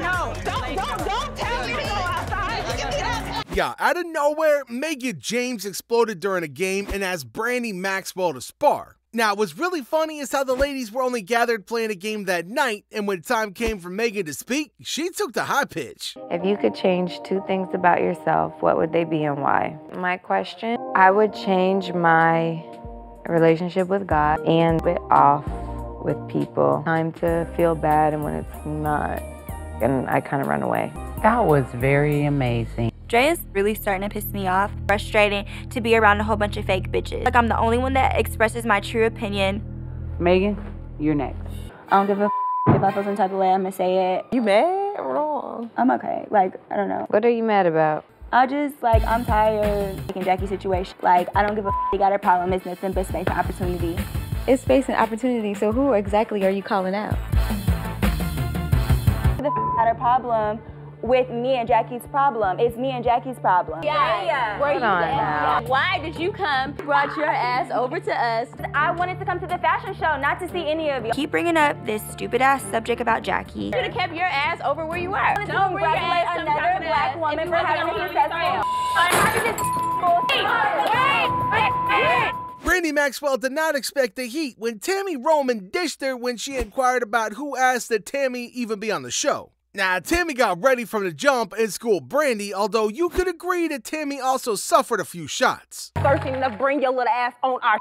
No, don't, don't, don't tell me to go outside. Yeah, out of nowhere, Megan James exploded during a game and asked Brandi Maxwell to spar. Now, what's really funny is how the ladies were only gathered playing a game that night, and when time came for Megan to speak, she took the high pitch. If you could change two things about yourself, what would they be and why? My question I would change my relationship with God and it off with people. Time to feel bad and when it's not, and I kind of run away. That was very amazing. Dre is really starting to piss me off. Frustrating to be around a whole bunch of fake bitches. Like I'm the only one that expresses my true opinion. Megan, you're next. I don't give a f- if I feel some type of way, I'm gonna say it. You mad or wrong? I'm okay. Like, I don't know. What are you mad about? I just, like, I'm tired of taking Jackie's situation. Like, I don't give a f- you got a problem. It's nothing but space and opportunity. It's space and opportunity, so who exactly are you calling out? The f- a problem with me and Jackie's problem. It's me and Jackie's problem. Yeah. Were you Hold on there? now. Why did you come? Brought your ass over to us. I wanted to come to the fashion show, not to see any of you. Keep bringing up this stupid ass subject about Jackie. You should have kept your ass over where you were. I wanted to congratulate another black woman for having a successful. How did this Brandi Maxwell did not expect the heat when Tami Roman dished her when she inquired about who asked that Tami even be on the show. Now, Tami got ready from the jump and schooled Brandi, although you could agree that Tami also suffered a few shots. Thirsty enough, bring your little ass on our.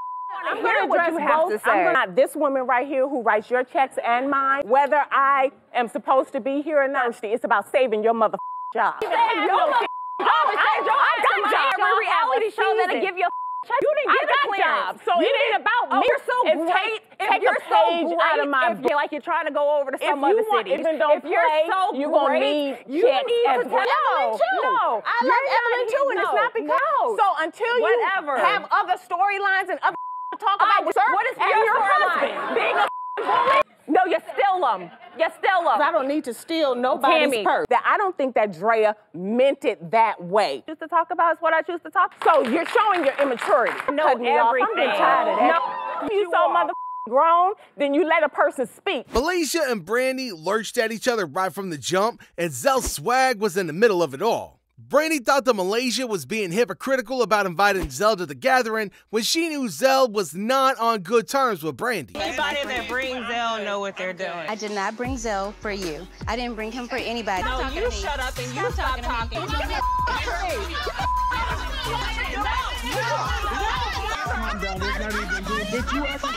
I'm gonna what you have to say. I'm gonna, this woman right here who writes your checks and mine, whether I am supposed to be here or not, it's about saving your mother job. Save your mother job. I, I got job. A reality show that'll give you a check. You didn't get I the got job, clearance. so You it ain't about Oh, me. you're so it's great. Take, If take you're a so page out of my if book. like you're trying to go over to some you other want- cities. even don't if you're so you're gonna great, need you need to tell. Evelyn too. No, I love Evelyn too, and it's not because. No. So until you Whatever. have other storylines and other to talk about with sir, what is your, your husband being a bully, no, you're still um, you're still um. I don't need to steal nobody's Tami. purse. That I don't think that Drea meant it that way. Choose to talk about is what I choose to talk. So you're showing your immaturity. know Cut me off. I'm everything. getting tired of that. No, you so mother grown, then you let a person speak. Malaysia and Brandi lurched at each other right from the jump, and Zell's swag was in the middle of it all. Brandi thought that Malaysia was being hypocritical about inviting Zell to the gathering when she knew Zell was not on good terms with Brandi. Anybody that brings Zell know what they're doing. I did not bring Zell for you. I didn't bring him for anybody. No, you shut up and you stop talking.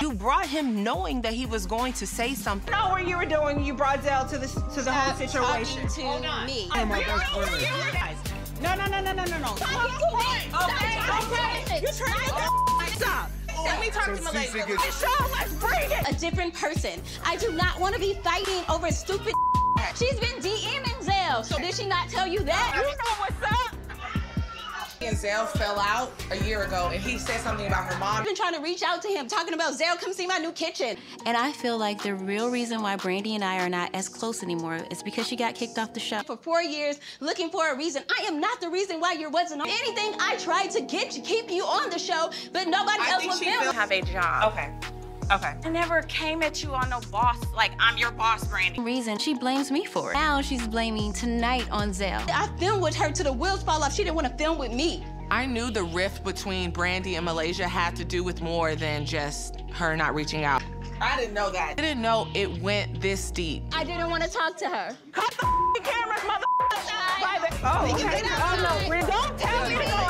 You brought him knowing that he was going to say something. know what you were doing you brought Zell to this to the whole situation. Talking to me. No, no, no, no, no, no, no. Okay, okay. You trying to stop. Let me talk to Malaysia. Sure, let's bring it. A different person. I do not want to be fighting over stupid. She's been DMing Zell. So did she not tell you that? You know what's up? Me and Zell fell out a year ago, and he said something about her mom. I've been trying to reach out to him, talking about Zell, come see my new kitchen. And I feel like the real reason why Brandi and I are not as close anymore is because she got kicked off the show. For four years, looking for a reason. I am not the reason why you wasn't on anything. I tried to get you, keep you on the show, but nobody I else think was she filming. feels have a job. Okay. Okay. I never came at you on no boss, like I'm your boss, Brandi. reason she blames me for it. Now she's blaming tonight on Zell. I filmed with her to the wheels fall off. She didn't want to film with me. I knew the rift between Brandi and Malaysia had to do with more than just her not reaching out. I didn't know that. I didn't know it went this deep. I didn't want to talk to her. Cut the cameras, mother. Oh, okay. Oh no, Brenda, don't tell me to go outside.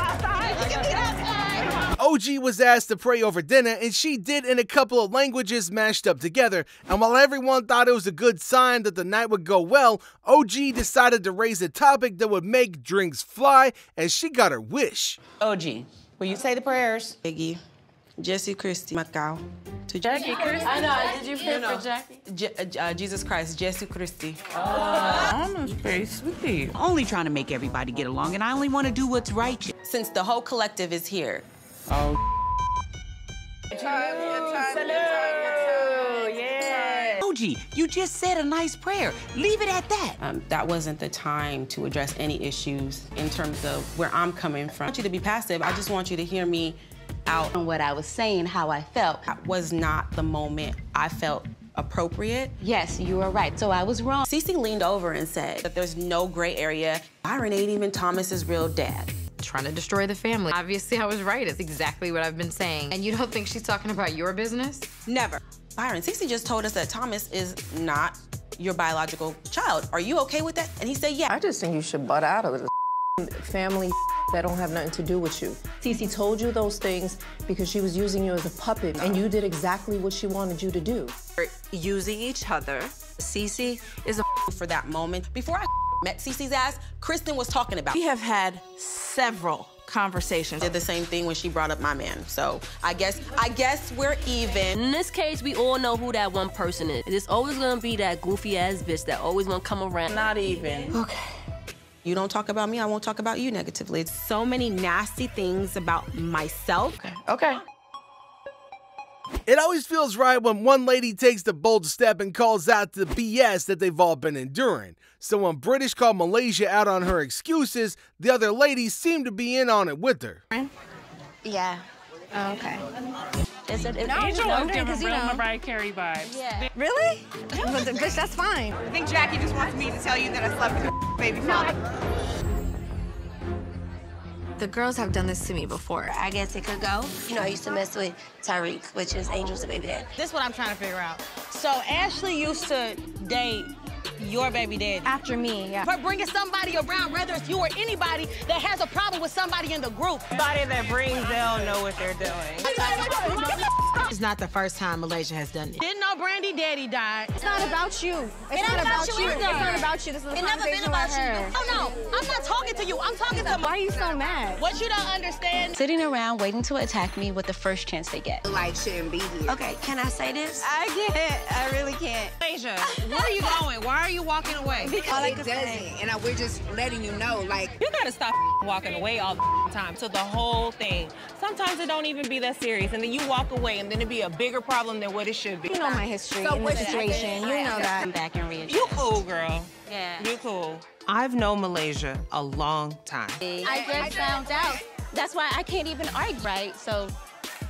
OG was asked to pray over dinner, and she did in a couple of languages mashed up together. And while everyone thought it was a good sign that the night would go well, OG decided to raise a topic that would make drinks fly, and she got her wish. OG, will you say the prayers? Peggy, Jesse Christie, Macau. To Jackie Christie. I know. Did you pray for Jackie? Je- uh, Jesus Christ, Jesse Christie. Almost very sweet. only trying to make everybody get along, and I only want to do what's right. Since the whole collective is here, Oh. OG, you just said a nice prayer. Leave it at that. um, that wasn't the time to address any issues in terms of where I'm coming from. I want you to be passive. I just want you to hear me out On what I was saying, how I felt. That was not the moment I felt appropriate. Yes, you are right. So I was wrong. Cece leaned over and said that there's no gray area. Byron ain't even Thomas's real dad. Trying to destroy the family. Obviously, I was right. It's exactly what I've been saying. And you don't think she's talking about your business? Never. Byron, Cece just told us that Thomas is not your biological child. Are you okay with that? And he said, yeah. I just think you should butt out of this family that don't have nothing to do with you. Cece told you those things because she was using you as a puppet, and you did exactly what she wanted you to do. We're using each other. Cece is a for that moment. Before I met Cece's ass, Kristen was talking about. We have had several conversations. Did the same thing when she brought up my man. So I guess I guess we're even. In this case, we all know who that one person is. It's always gonna be that goofy ass bitch that always gonna come around. Not even. Okay. You don't talk about me, I won't talk about you negatively. It's so many nasty things about myself. Okay. Okay. It always feels right when one lady takes the bold step and calls out the BS that they've all been enduring. So when Brittish called Malaysia out on her excuses, the other ladies seem to be in on it with her. Yeah. Oh, okay. It's a, no, Angel was giving real you know. Mariah Carey vibes. Yeah. Really? bitch, that's fine. I think Jackie just wants me to tell you that I slept with your baby father. The girls have done this to me before. I guess it could go. You know, I used to mess with Tyreek, which is Angel's baby dad. This is what I'm trying to figure out. So Ashley used to date your baby daddy. After me, yeah. For bringing somebody around, whether it's you or anybody that has a problem with somebody in the group. Somebody that brings, they'll know what they're doing. It's not the first time Malaysia has done it. Didn't know Brandi daddy died. It's not about you. It's it not about, about you. It's not about you. This is a it never been about you. Oh no, I'm not talking to you. I'm talking to. Why are you so mad? What you don't understand? Sitting around waiting to attack me with the first chance they get. Like shouldn't be here. Okay, can I say this? I can't. I really can't. Malaysia, where are you going? Why are you walking away? Because all it doesn't, and I, we're just letting you know, like you gotta stop walking away all the time. So the whole thing. Sometimes it don't even be that serious, and then you walk away, and then it be a bigger problem than what it should be. You know my history so in this situation. You know that. I'm back and readjust. You cool, girl. Yeah. You cool. I've known Malaysia a long time. I just found out. That's why I can't even argue right. So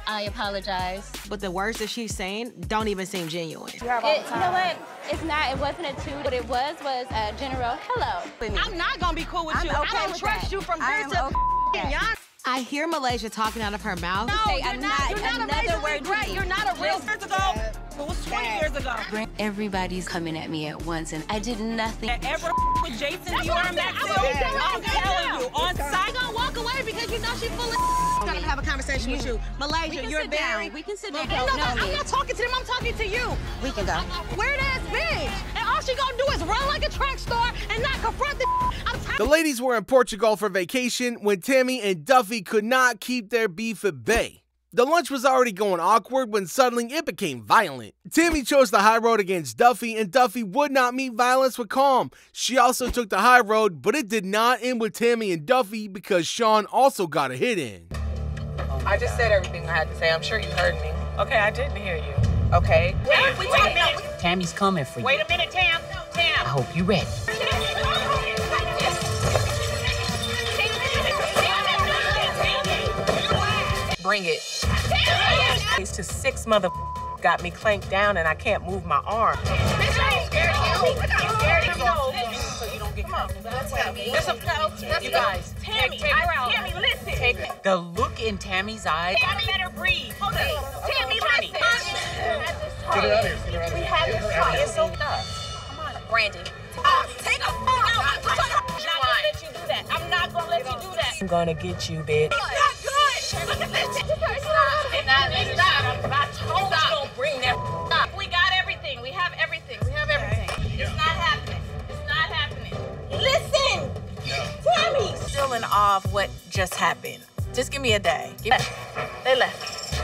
I apologize. But the words that she's saying don't even seem genuine. You, it, you know what? It's not. It wasn't a two. What it was was a general hello. I'm not gonna be cool with I'm you. Okay I don't trust that. you from here to okay. I hear Malaysia talking out of her mouth. No, say, you're I'm not. not You're not another amazingly word great. You're not a real years ago. It was 20 years ago. Everybody's coming at me at once, and I did nothing. Ever with Jason, That's you what are I'm gonna have a conversation with you, Malaysia. You're sit very. down. We can sit down. ain't Don't I'm not talking to them. I'm talking to you. We can go. Weird ass bitch, and all she gonna do is run like a track star and not confront the. The ladies were in Portugal for vacation when Tami and Duffy could not keep their beef at bay. The lunch was already going awkward when suddenly it became violent. Tami chose the high road against Duffy, and Duffy would not meet violence with calm. She also took the high road, but it did not end with Tami and Duffy because Sean also got a hit in. I just said everything I had to say. I'm sure you heard me. Okay, I didn't hear you. Okay. Wait, wait, wait. Tami's coming for you. Wait a minute, Tam. Tam. I hope you're ready. Bring it. These to six mother got me clamped down and I can't move my arm. You guys, Tami, take, I, Tami, listen. take The look in Tami's eyes. Tami, let her breathe. Hold on. Tami, listen. Get her out of here. Get her out of here. We have this talk. It's so enough. Come on, Brandi. Uh, take a phone out. I'm not gonna let you do that. I'm not gonna let you do that. I'm gonna get you, bitch. Just happened. Just give me a day. Give me- They left.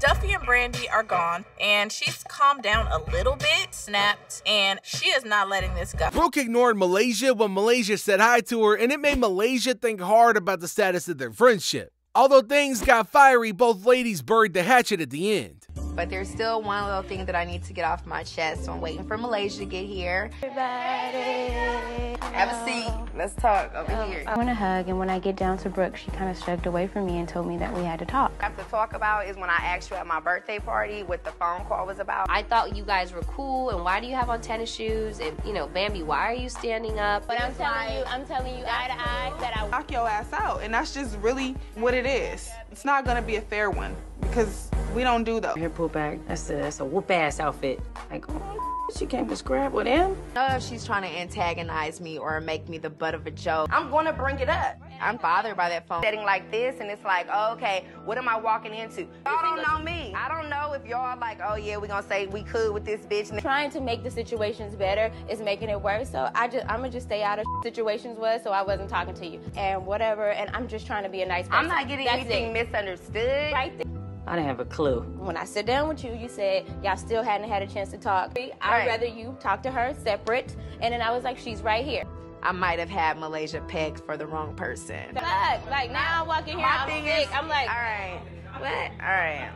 Duffy and Brandi are gone, and she's calmed down a little bit, snapped, and she is not letting this go. Brooke ignored Malaysia when Malaysia said hi to her, and it made Malaysia think hard about the status of their friendship. Although things got fiery, both ladies buried the hatchet at the end. But there's still one little thing that I need to get off my chest. So I'm waiting for Malaysia to get here. Everybody, Have a seat. Let's talk over um, here. I want a hug, and when I get down to Brooke, she kind of stepped away from me and told me that we had to talk. What I have to talk about is when I asked you at my birthday party what the phone call was about. I thought you guys were cool, and why do you have on tennis shoes? And you know, Bambi, why are you standing up? But I'm telling you, I'm telling you eye to eye that I knock your ass out, and that's just really what it is. It's not gonna be a fair one because we don't do those. Here, pull back. That's a that's a whoop ass outfit. Like, oh, she came to scrap with him. know if she's trying to antagonize me or make me the butt of a joke. I'm gonna bring it up. I'm bothered by that phone setting like this, and it's like, oh, okay, what am I walking into? Y'all don't know me. I don't know if y'all like, oh yeah, we gonna say we could with this bitch. Trying to make the situations better is making it worse. So I just, I'm gonna just stay out of situations was. So I wasn't talking to you and whatever. And I'm just trying to be a nice person. I'm not getting That's anything it. misunderstood. Right there. I didn't have a clue. When I sit down with you, you said y'all still hadn't had a chance to talk. I'd Right. rather you talk to her separate. And then I was like, she's right here. I might have had Malaysia pegged for the wrong person. Look, like now I walk in here, My I'm thing sick. is- I'm like, all right, what? All right,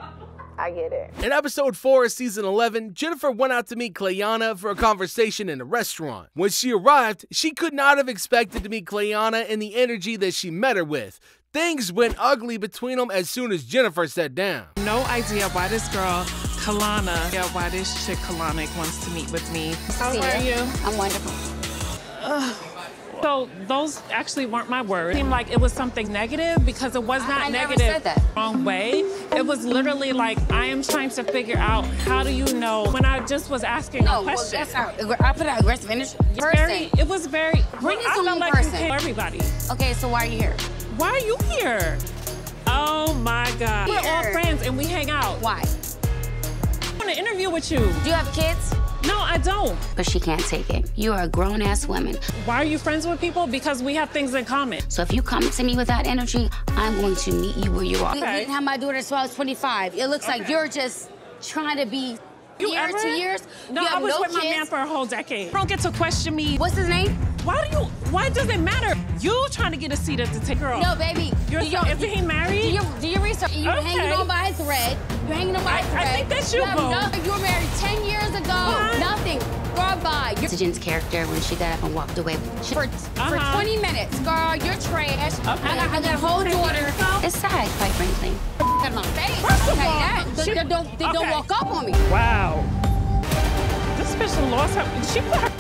I get it. In episode 4 of season 11, Jennifer went out to meet Clayana for a conversation in a restaurant. When she arrived, she could not have expected to meet Clayana in the energy that she met her with. Things went ugly between them as soon as Jennifer sat down. No idea why this girl, Kalana, yeah, why this chick Kalanick wants to meet with me. How See are you. you? I'm wonderful. So those actually weren't my words. It seemed like it was something negative because it was not I never negative said that. wrong way. It was literally like I am trying to figure out how do you know when I just was asking No, a well, question. that's not. I put out aggressive energy. It's very, Person. it was very. Bring I us felt on like person. you everybody. Okay, so why are you here? Why are you here? Oh my God. We're all friends and we hang out. Why? I want to interview with you. Do you have kids? No, I don't. But she can't take it. You are a grown ass woman. Why are you friends with people? Because we have things in common. So if you come to me with that energy, I'm going to meet you where you are. Okay. didn't have my daughter until I was 25. It looks like you're just trying to be You year ever? to years. No, you I was no with my man for a whole decade. You don't get to question me. What's his name? Why do you? Why does it matter? You trying to get a seat at the table? Girl. No, baby. You're do so, your- is he married? Do your, do your research. You're Okay. hanging on by a thread. You're hanging on by I- a I thread. I think that's you, have boo. no- you were married 10 years ago. What? Nothing. Girl, bye. You're Jen's character when she got up and walked away. For, for Uh-huh. 20 minutes, girl, you're trash. Okay. I, got, I got a whole daughter. It's sad, quite frankly. Got my face. First of I'll tell you all, that. They- she- they don't, they don't walk up on me. Wow. This bitch lost her. She put her